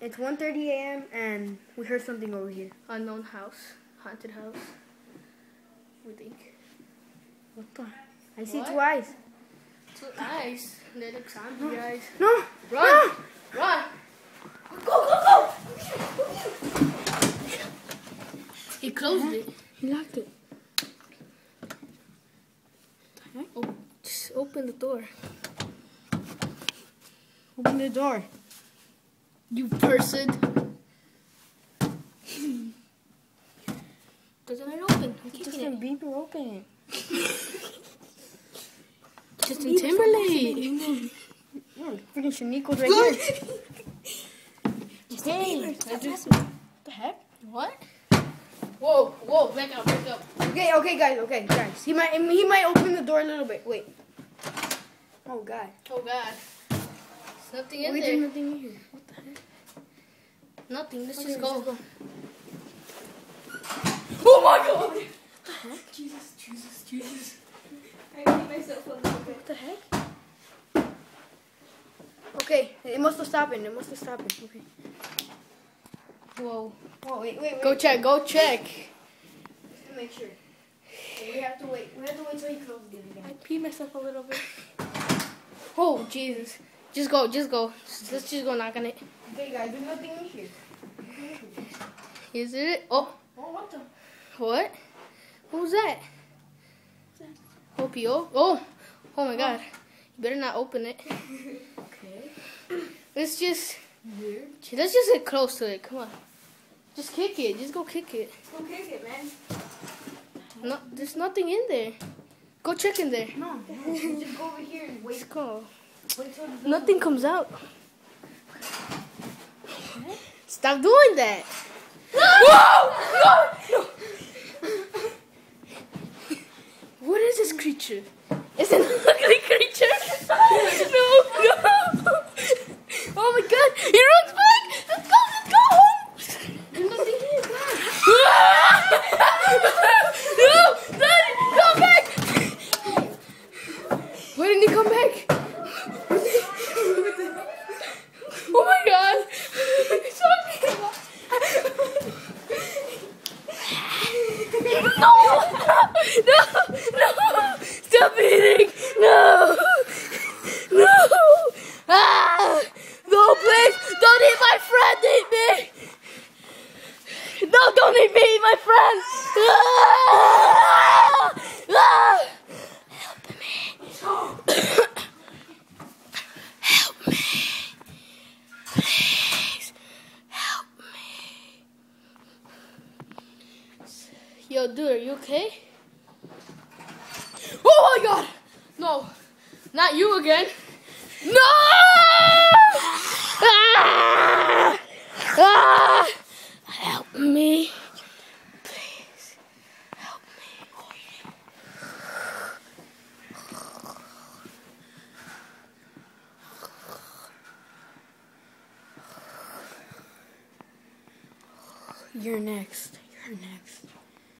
It's 1.30 a.m. and we heard something over here. Unknown house. Haunted house. We think. What the? I see What? two eyes. Two eyes. They look zombie eyes. No! Run! Run! Go, go, go! He closed it. He locked it. Oh, just open the door. Open the door. You person. Doesn't it open? I'm kicking Justin it. Bieber, open it. Justin Timberlake. No, freaking Shaniqua's right here. Hey, I just, what the heck? What? Whoa, whoa, back up, back up. Okay, okay, guys, okay, guys. He might, he might open the door a little bit. Wait. Oh God. Oh god. There's nothing in Wait, there. there's nothing in here. What the heck? Nothing. Let's Okay, just go. go. Oh my god! Jesus, Jesus, Jesus. I made myself a little bit. What the heck? Okay, it must have stopped. It must have stopped. Okay. Whoa. Whoa, wait, wait, wait. Go check, go check. Just to make sure. We have to wait. We have to wait till he closes it I pee myself a little bit. Oh, Jesus. Just go, just go. Let's just go knock on it. Okay, guys, there's nothing in here. Is it? Oh, Oh, what the? what? Was that? Opio? Oh, oh my god. You better not open it. Okay. Let's just, Weird. let's just get close to it. Come on. Just kick it. Just go kick it. Go kick it, man. No, there's nothing in there. Go check in there. No, no. just go over here and wait. Let's go. Wait till the Nothing comes out. Stop doing that. Whoa! No! No! What is this creature? Is it an ugly creature? No! No! Oh my god! He runs back! Let's go! Let's go home! There's nothing here, guys. no! Daddy! Come back! Why didn't he come back? Oh my god! It's No! No! No! Stop eating! No! No! Ah! No, please! Don't eat my friend! Eat me! No, don't eat me! Eat my friend! Ah! Ah! Help me! Help me! Please! Help me! Yo, dude, are you okay? Oh my god! No! Not you again! No! Ah! Ah! Help me! Please, help me. You're next. You're next.